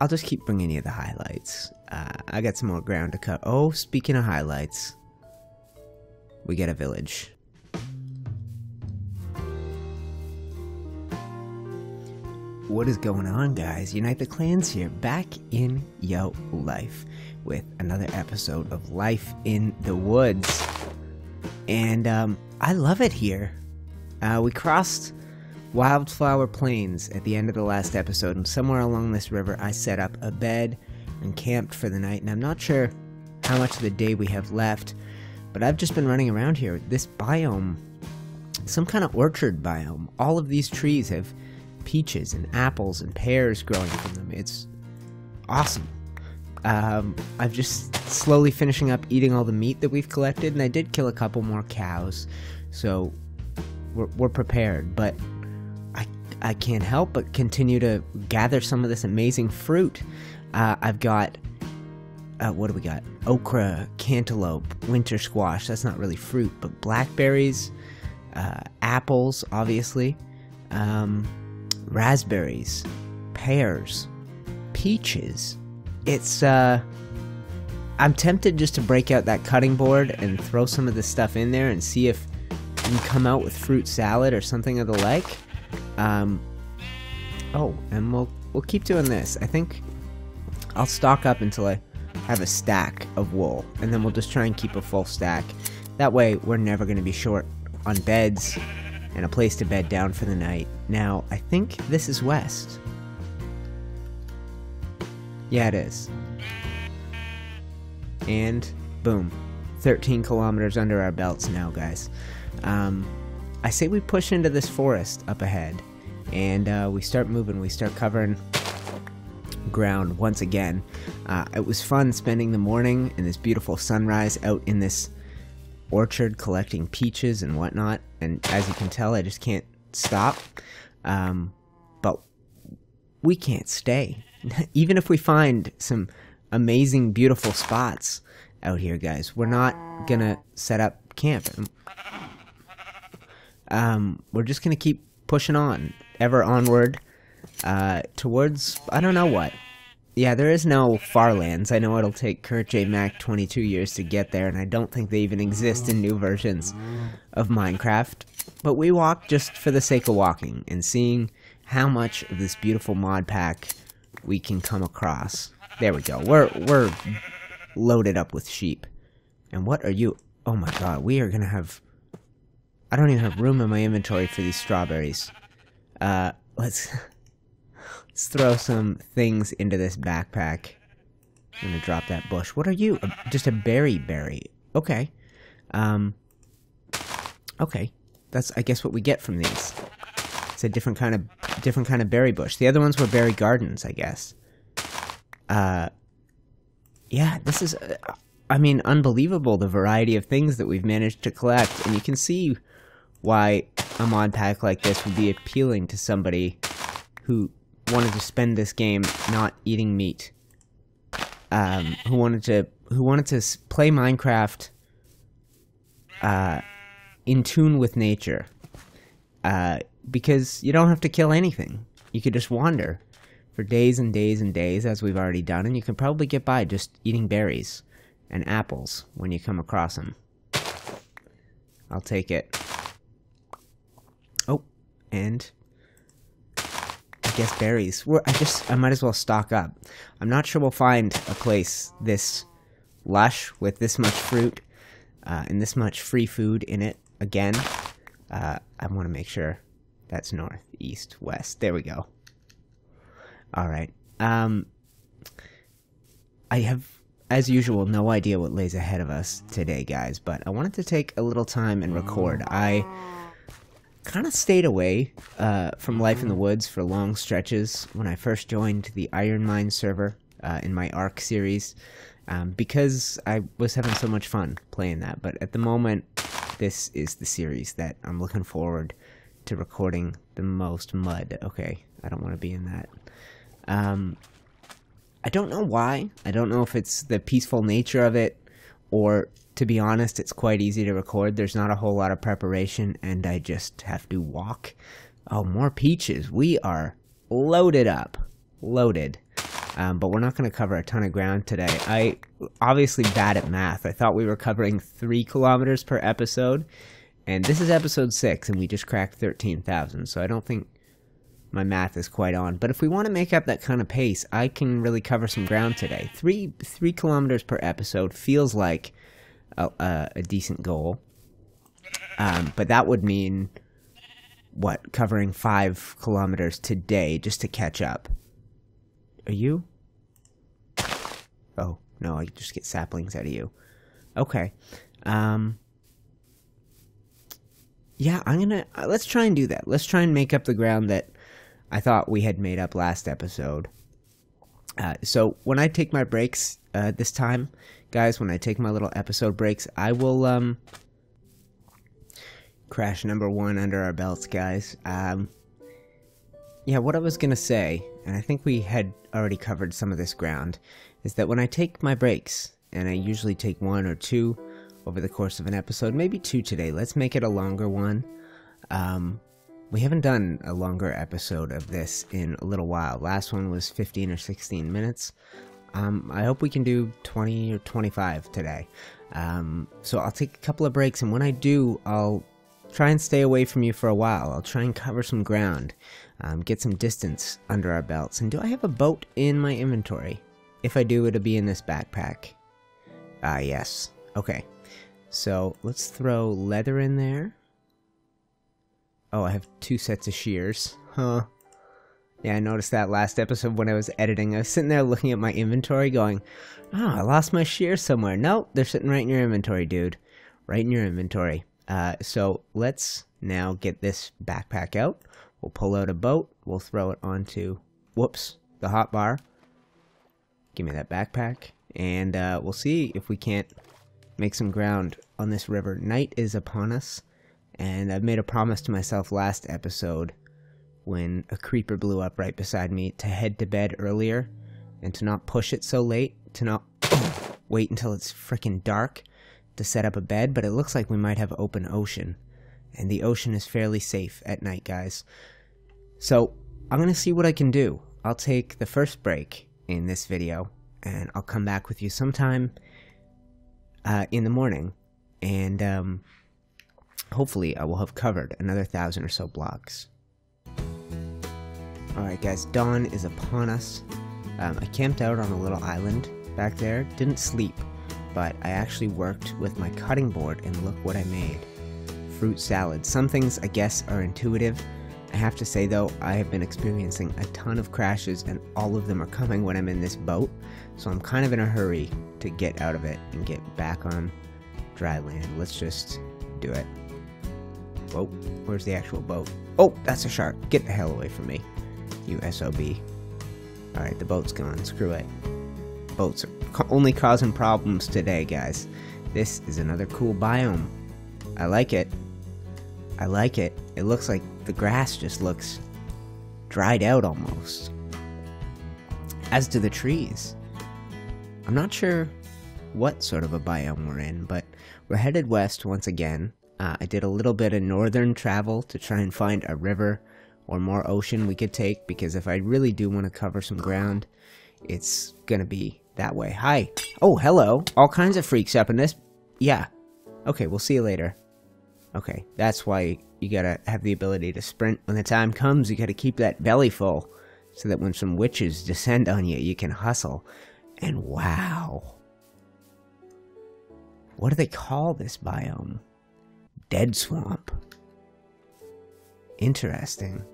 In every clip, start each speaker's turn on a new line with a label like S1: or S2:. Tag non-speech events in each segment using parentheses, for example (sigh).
S1: I'll just keep bringing you the highlights. Uh, I got some more ground to cut. Oh, speaking of highlights, we get a village. What is going on, guys? Unite the Clans here, back in Yo Life with another episode of Life in the Woods. And um, I love it here. Uh, we crossed Wildflower Plains at the end of the last episode, and somewhere along this river, I set up a bed and camped for the night. And I'm not sure how much of the day we have left, but I've just been running around here. This biome, some kind of orchard biome. All of these trees have peaches and apples and pears growing from them. It's awesome. Um, I'm just slowly finishing up eating all the meat that we've collected, and I did kill a couple more cows, so we're, we're prepared. But I can't help but continue to gather some of this amazing fruit. Uh, I've got uh, what do we got? Okra, cantaloupe, winter squash. That's not really fruit, but blackberries, uh, apples, obviously. Um, raspberries, pears, peaches. It's uh I'm tempted just to break out that cutting board and throw some of this stuff in there and see if we can come out with fruit salad or something of the like. Um Oh, and we'll we'll keep doing this. I think I'll stock up until I have a stack of wool, and then we'll just try and keep a full stack. That way, we're never going to be short on beds and a place to bed down for the night. Now, I think this is west. Yeah, it is. And boom, 13 kilometers under our belts now, guys. Um, I say we push into this forest up ahead, and uh, we start moving. We start covering ground once again. Uh, it was fun spending the morning in this beautiful sunrise out in this orchard collecting peaches and whatnot. And as you can tell, I just can't stop. Um, but we can't stay. (laughs) Even if we find some amazing, beautiful spots out here, guys, we're not gonna set up camp. Um, we're just gonna keep pushing on, ever onward, uh, towards I don't know what. Yeah, there is no Farlands. I know it'll take Kurt J. Mack 22 years to get there, and I don't think they even exist in new versions of Minecraft. But we walk just for the sake of walking and seeing how much of this beautiful mod pack we can come across. There we go. We're we're loaded up with sheep. And what are you? Oh my god, we are gonna have. I don't even have room in my inventory for these strawberries. Uh, let's (laughs) let's throw some things into this backpack. I'm gonna drop that bush. What are you? Just a berry berry. Okay. Um. Okay, that's I guess what we get from these. It's a different kind of different kind of berry bush. The other ones were berry gardens, I guess. Uh, yeah, this is, uh, I mean, unbelievable the variety of things that we've managed to collect, and you can see why a mod pack like this would be appealing to somebody who wanted to spend this game not eating meat. Um, who wanted to who wanted to play Minecraft uh, in tune with nature. Uh, because you don't have to kill anything. You could just wander for days and days and days, as we've already done, and you can probably get by just eating berries and apples when you come across them. I'll take it. And I guess berries. We're, I just I might as well stock up. I'm not sure we'll find a place this lush with this much fruit uh, and this much free food in it again. Uh, I want to make sure that's north, east, west. There we go. All right. Um, I have, as usual, no idea what lays ahead of us today, guys. But I wanted to take a little time and record. I kind of stayed away uh, from life in the woods for long stretches when I first joined the Iron Mine server uh, in my Ark series um, because I was having so much fun playing that. But at the moment, this is the series that I'm looking forward to recording the most mud. Okay, I don't want to be in that. Um, I don't know why. I don't know if it's the peaceful nature of it, or to be honest, it's quite easy to record. There's not a whole lot of preparation, and I just have to walk. Oh, more peaches. We are loaded up. Loaded. Um, but we're not going to cover a ton of ground today. I obviously bad at math. I thought we were covering three kilometers per episode, and this is episode six, and we just cracked thirteen thousand. So I don't think my math is quite on. But if we want to make up that kind of pace, I can really cover some ground today. Three three kilometers per episode feels like a, a, a decent goal, um, but that would mean what covering five kilometers today just to catch up. Are you? Oh, no, I just get saplings out of you. Okay. Um, yeah, I'm gonna, uh, let's try and do that. Let's try and make up the ground that I thought we had made up last episode. Uh, so when I take my breaks uh, this time, guys, when I take my little episode breaks, I will um, crash number one under our belts, guys. Um, yeah, what I was gonna say, and I think we had already covered some of this ground, is that when I take my breaks, and I usually take one or two over the course of an episode, maybe two today, let's make it a longer one. Um, we haven't done a longer episode of this in a little while. Last one was 15 or 16 minutes. Um, I hope we can do 20 or 25 today. Um, so I'll take a couple of breaks, and when I do, I'll try and stay away from you for a while. I'll try and cover some ground, um, get some distance under our belts. And do I have a boat in my inventory? If I do, it'll be in this backpack. Ah, yes. Okay. So let's throw leather in there. Oh, I have two sets of shears. Huh. Yeah, I noticed that last episode when I was editing. I was sitting there looking at my inventory going, oh, I lost my shears somewhere. Nope, they're sitting right in your inventory, dude. Right in your inventory. Uh, so let's now get this backpack out. We'll pull out a boat. We'll throw it onto, whoops, the hot bar. Give me that backpack. And uh, we'll see if we can't make some ground on this river. Night is upon us. And I've made a promise to myself last episode when a creeper blew up right beside me to head to bed earlier and to not push it so late, to not (clears throat) wait until it's freaking dark to set up a bed, but it looks like we might have open ocean. And the ocean is fairly safe at night, guys. So, I'm gonna see what I can do. I'll take the first break in this video, and I'll come back with you sometime uh, in the morning, and um, hopefully I will have covered another thousand or so blocks. Alright guys, dawn is upon us. Um, I camped out on a little island back there, didn't sleep, but I actually worked with my cutting board and look what I made. Fruit salad. Some things I guess are intuitive. I have to say though, I have been experiencing a ton of crashes and all of them are coming when I'm in this boat, so I'm kind of in a hurry to get out of it and get back on dry land. Let's just do it. Whoa, where's the actual boat? Oh, that's a shark. Get the hell away from me, you SOB. Alright, the boat's gone. Screw it. Boats are only causing problems today, guys. This is another cool biome. I like it. I like it. It looks like the grass just looks dried out almost. As do the trees. I'm not sure what sort of a biome we're in, but we're headed west once again. Uh, I did a little bit of northern travel to try and find a river or more ocean we could take because if I really do want to cover some ground, it's gonna be that way. Hi. Oh, hello. All kinds of freaks up in this. Yeah. Okay, we'll see you later. Okay, that's why you gotta have the ability to sprint when the time comes. You gotta keep that belly full so that when some witches descend on you, you can hustle. And wow. What do they call this biome? Dead swamp. Interesting.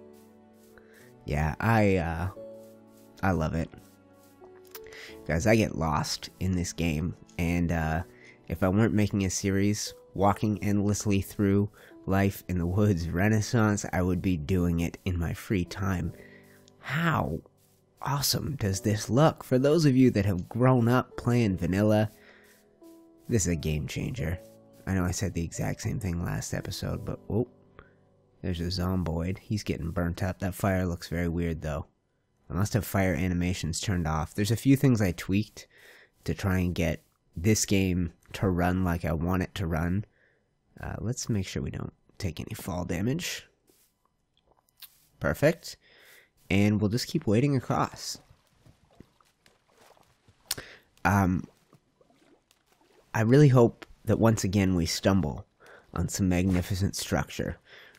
S1: Yeah, I uh I love it. Guys, I get lost in this game and uh if I weren't making a series walking endlessly through life in the woods (laughs) renaissance, I would be doing it in my free time. How awesome does this look? For those of you that have grown up playing vanilla, this is a game changer. I know I said the exact same thing last episode, but oh, there's a zomboid. He's getting burnt up. That fire looks very weird though. I must have fire animations turned off. There's a few things I tweaked to try and get this game to run like I want it to run. Uh, let's make sure we don't take any fall damage. Perfect. And we'll just keep wading across. Um, I really hope that once again we stumble on some magnificent structure.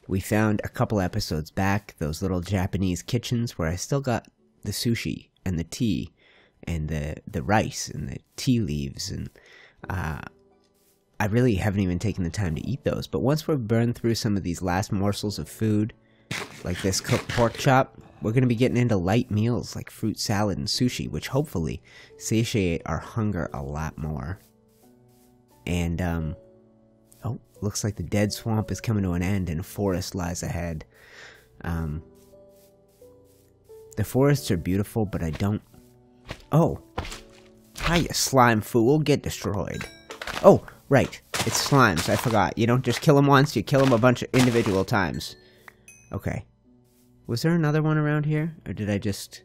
S1: We found a couple episodes back those little Japanese kitchens where I still got the sushi and the tea and the the rice and the tea leaves and uh, I really haven't even taken the time to eat those. But once we've burned through some of these last morsels of food, like this cooked pork chop, we're going to be getting into light meals like fruit salad and sushi, which hopefully satiate our hunger a lot more. And, um, looks like the dead swamp is coming to an end and a forest lies ahead. Um, the forests are beautiful, but I don't. Oh, hi, you slime fool, get destroyed. Oh, right, it's slimes, I forgot. You don't just kill them once, you kill them a bunch of individual times. Okay. Was there another one around here? Or did I just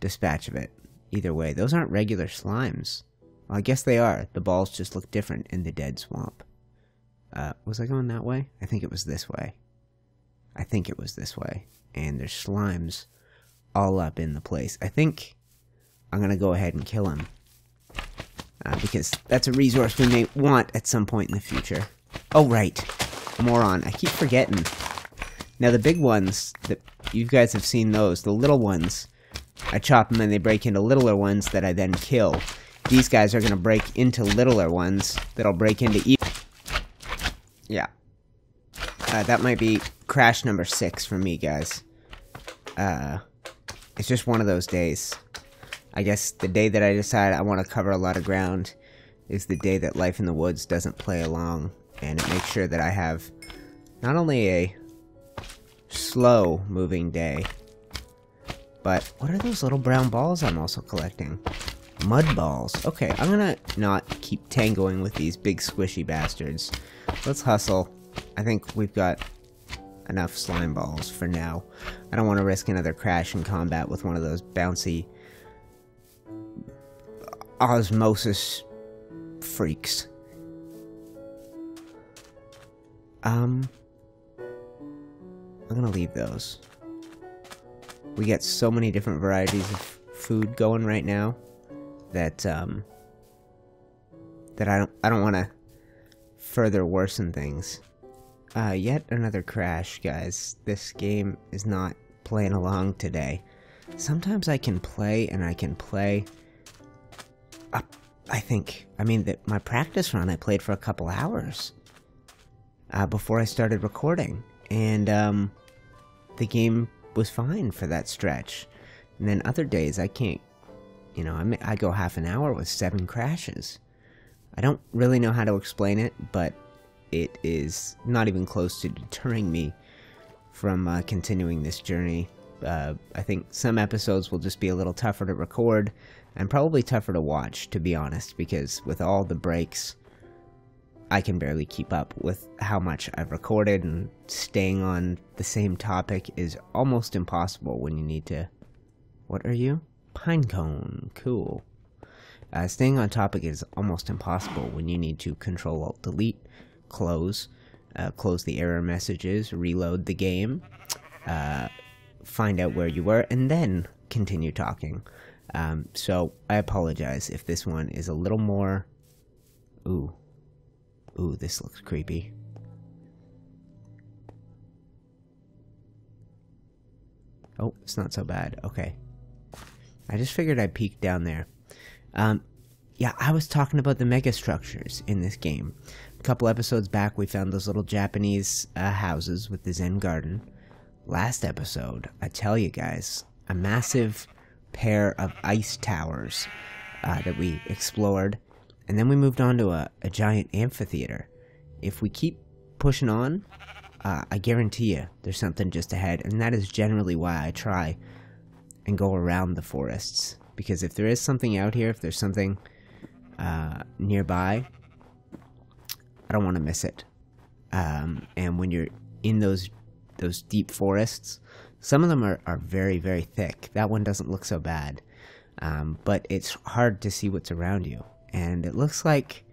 S1: dispatch of it? Either way, those aren't regular slimes. Well, I guess they are. The balls just look different in the dead swamp. Uh, was I going that way? I think it was this way. I think it was this way. And there's slimes all up in the place. I think I'm going to go ahead and kill him. Uh, because that's a resource we may want at some point in the future. Oh, right. Moron. I keep forgetting. Now, the big ones, that you guys have seen those, the little ones, I chop them and they break into littler ones that I then kill. These guys are going to break into littler ones that'll break into e Yeah. Uh, that might be crash number six for me, guys. Uh, it's just one of those days. I guess the day that I decide I want to cover a lot of ground is the day that Life in the Woods doesn't play along, and it makes sure that I have not only a slow moving day. But what are those little brown balls I'm also collecting? Mud balls. Okay, I'm gonna not keep tangoing with these big squishy bastards. Let's hustle. I think we've got enough slime balls for now. I don't want to risk another crash in combat with one of those bouncy osmosis freaks. Um, I'm gonna leave those. We get so many different varieties of food going right now that um that I don't I don't want to further worsen things. Uh, yet another crash, guys. This game is not playing along today. Sometimes I can play and I can play. Up, I think. I mean, that my practice run I played for a couple hours uh, before I started recording, and um, the game was fine for that stretch. And then other days I can't, you know, I, I go half an hour with seven crashes. I don't really know how to explain it, but it is not even close to deterring me from uh, continuing this journey. Uh, I think some episodes will just be a little tougher to record and probably tougher to watch, to be honest, because with all the breaks I can barely keep up with how much I've recorded, and staying on the same topic is almost impossible when you need to. What are you? Pinecone. Cool. Uh, staying on topic is almost impossible when you need to Control Alt Delete, close, uh, close the error messages, reload the game, uh, find out where you were, and then continue talking. Um, so I apologize if this one is a little more. Ooh, Ooh, this looks creepy. Oh, it's not so bad. Okay. I just figured I'd peek down there. Um, yeah, I was talking about the mega structures in this game. A couple episodes back, we found those little Japanese uh, houses with the Zen garden. Last episode, I tell you guys, a massive pair of ice towers uh, that we explored and then we moved on to a, a giant amphitheater. If we keep pushing on, uh, I guarantee you there's something just ahead, and that is generally why I try and go around the forests. Because if there is something out here, if there's something uh, nearby, I don't want to miss it. Um, and when you're in those those deep forests, some of them are, are very, very thick. That one doesn't look so bad. Um, but it's hard to see what's around you and it looks like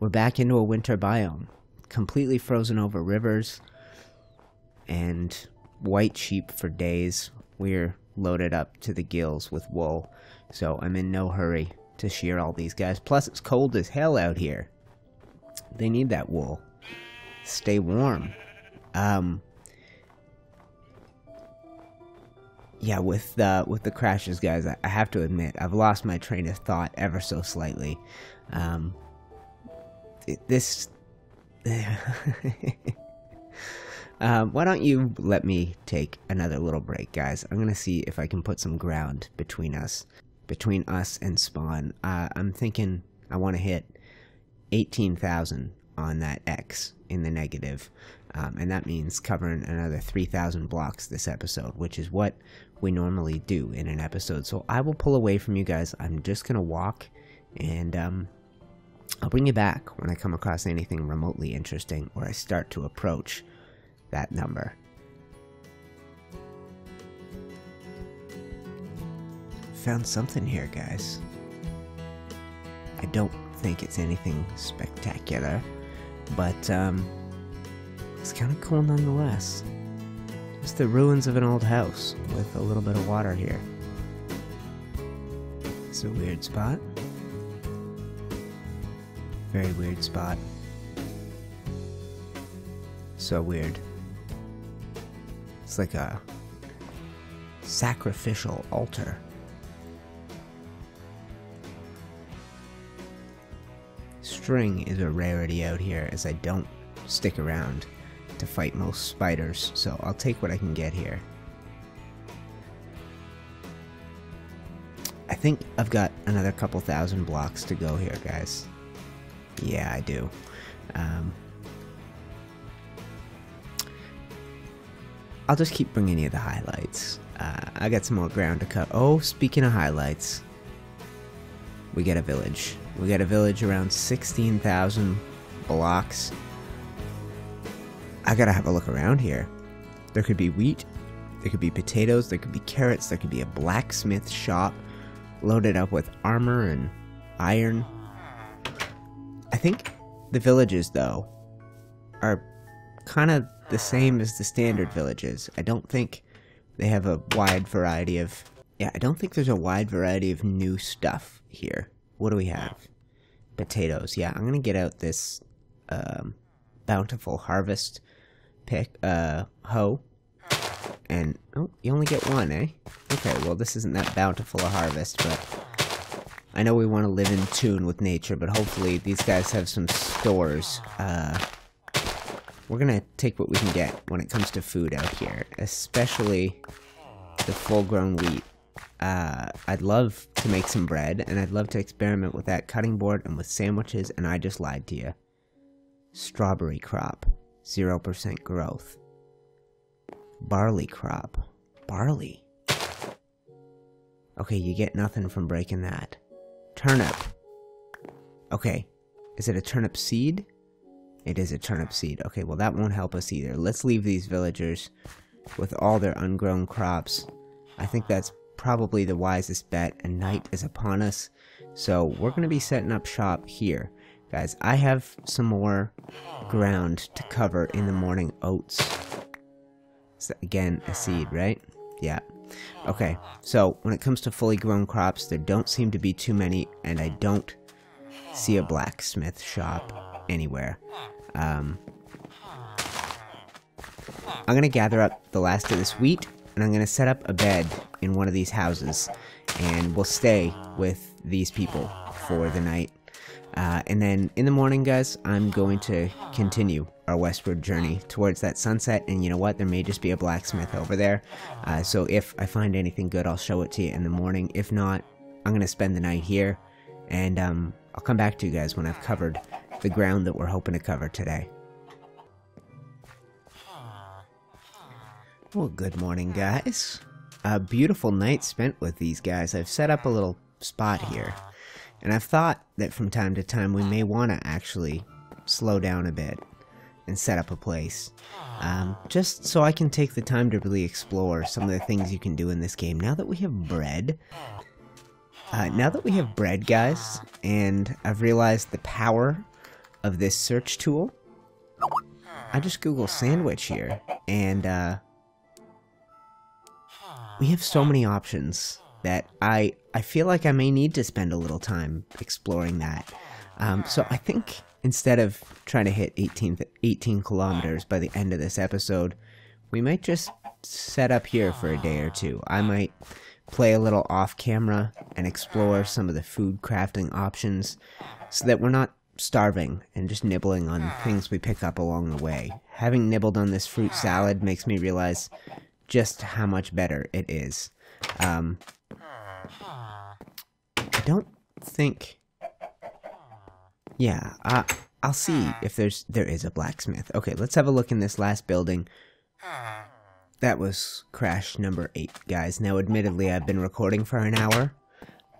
S1: we're back into a winter biome. Completely frozen over rivers and white sheep for days. We're loaded up to the gills with wool, so I'm in no hurry to shear all these guys. Plus, it's cold as hell out here. They need that wool. Stay warm. Um, yeah, with uh, with the crashes, guys, I, have to admit I've lost my train of thought ever so slightly. Um, this. (laughs) (laughs) um, why don't you let me take another little break, guys? I'm gonna see if I can put some ground between us, between us and Spawn. Uh, I'm thinking I want to hit eighteen thousand on that X in the negative. Um, and that means covering another 3,000 blocks this episode, which is what we normally do in an episode. So I will pull away from you guys. I'm just going to walk and um, I'll bring you back when I come across anything remotely interesting or I start to approach that number. Found something here, guys. I don't think it's anything spectacular, but um, it's kind of cool nonetheless. It's the ruins of an old house with a little bit of water here. It's a weird spot. Very weird spot. So weird. Like a sacrificial altar. String is a rarity out here as I don't stick around to fight most spiders, so I'll take what I can get here. I think I've got another couple thousand blocks to go here, guys. Yeah, I do. Um, I'll just keep bringing you the highlights. Uh, I got some more ground to cut. Oh, speaking of highlights, we get a village. We got a village around 16,000 blocks. I gotta have a look around here. There could be wheat, there could be potatoes, there could be carrots, there could be a blacksmith shop loaded up with armor and iron. I think the villages, though, are kind of the same as the standard villages. I don't think they have a wide variety of... Yeah, I don't think there's a wide variety of new stuff here. What do we have? Potatoes. Yeah, I'm gonna get out this um, bountiful harvest pick, uh, hoe. And, oh, you only get one, eh? Okay, well, this isn't that bountiful a harvest, but I know we want to live in tune with nature, but hopefully these guys have some stores. Uh, we're gonna take what we can get when it comes to food out here, especially the full-grown wheat. Uh, I'd love to make some bread, and I'd love to experiment with that cutting board and with sandwiches, and I just lied to you. Strawberry crop. 0% growth. Barley crop. Barley. Okay, you get nothing from breaking that. Turnip. Okay, is it a turnip seed? It is a turnip seed. Okay, well that won't help us either. Let's leave these villagers with all their ungrown crops. I think that's probably the wisest bet, and night is upon us. So we're going to be setting up shop here. Guys, I have some more ground to cover in the morning oats. Is again, a seed, right? Yeah. Okay, so when it comes to fully grown crops, there don't seem to be too many, and I don't see a blacksmith shop anywhere. Um, I'm gonna gather up the last of this wheat, and I'm gonna set up a bed in one of these houses, and we'll stay with these people for the night uh, and then in the morning, guys, I'm going to continue our westward journey towards that sunset. And you know what? There may just be a blacksmith over there. Uh, so if I find anything good, I'll show it to you in the morning. If not, I'm going to spend the night here. And um, I'll come back to you guys when I've covered the ground that we're hoping to cover today. Well, good morning, guys. A beautiful night spent with these guys. I've set up a little spot here. And I've thought that from time to time we may want to actually slow down a bit and set up a place. Um, just so I can take the time to really explore some of the things you can do in this game. Now that we have bread, uh, now that we have bread, guys, and I've realized the power of this search tool, I just Google sandwich here, and uh, we have so many options that I I feel like I may need to spend a little time exploring that. Um, so I think instead of trying to hit 18, 18 kilometers by the end of this episode, we might just set up here for a day or two. I might play a little off camera and explore some of the food crafting options so that we're not starving and just nibbling on things we pick up along the way. Having nibbled on this fruit salad makes me realize just how much better it is. Um, I don't think. Yeah, uh, I'll see if there's there is a blacksmith. Okay, let's have a look in this last building. That was crash number eight, guys. Now, admittedly, I've been recording for an hour,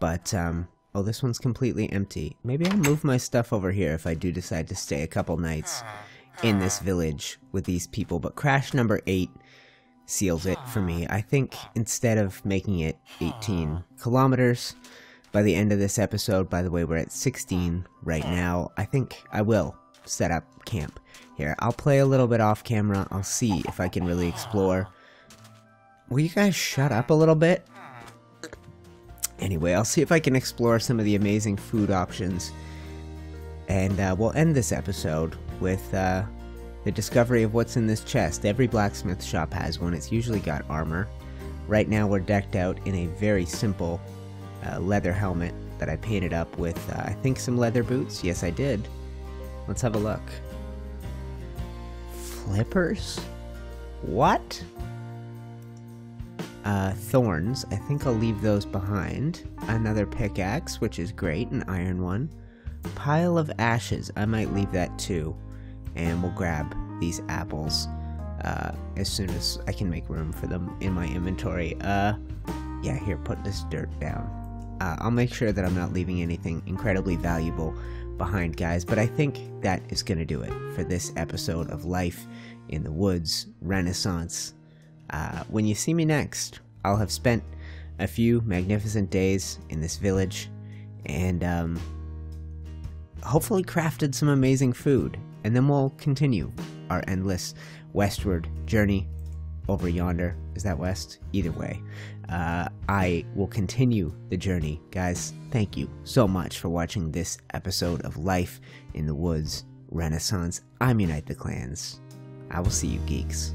S1: but um, oh, this one's completely empty. Maybe I'll move my stuff over here if I do decide to stay a couple nights in this village with these people. But crash number eight seals it for me. I think instead of making it 18 kilometers by the end of this episode, by the way, we're at 16 right now, I think I will set up camp here. I'll play a little bit off camera. I'll see if I can really explore. Will you guys shut up a little bit? Anyway, I'll see if I can explore some of the amazing food options. And uh, we'll end this episode with uh, the discovery of what's in this chest. Every blacksmith shop has one. It's usually got armor. Right now we're decked out in a very simple uh, leather helmet that I painted up with, uh, I think, some leather boots. Yes, I did. Let's have a look. Flippers? What? Uh, thorns. I think I'll leave those behind. Another pickaxe, which is great, an iron one. Pile of ashes. I might leave that too. And we'll grab these apples uh, as soon as I can make room for them in my inventory. Uh, yeah, here, put this dirt down. Uh, I'll make sure that I'm not leaving anything incredibly valuable behind, guys. But I think that is going to do it for this episode of Life in the Woods Renaissance. Uh, when you see me next, I'll have spent a few magnificent days in this village and um, hopefully crafted some amazing food. And then we'll continue our endless westward journey over yonder. Is that west? Either way uh, I will continue the journey. Guys, thank you so much for watching this episode of Life in the Woods Renaissance. I'm Unite the Clans. I will see you geeks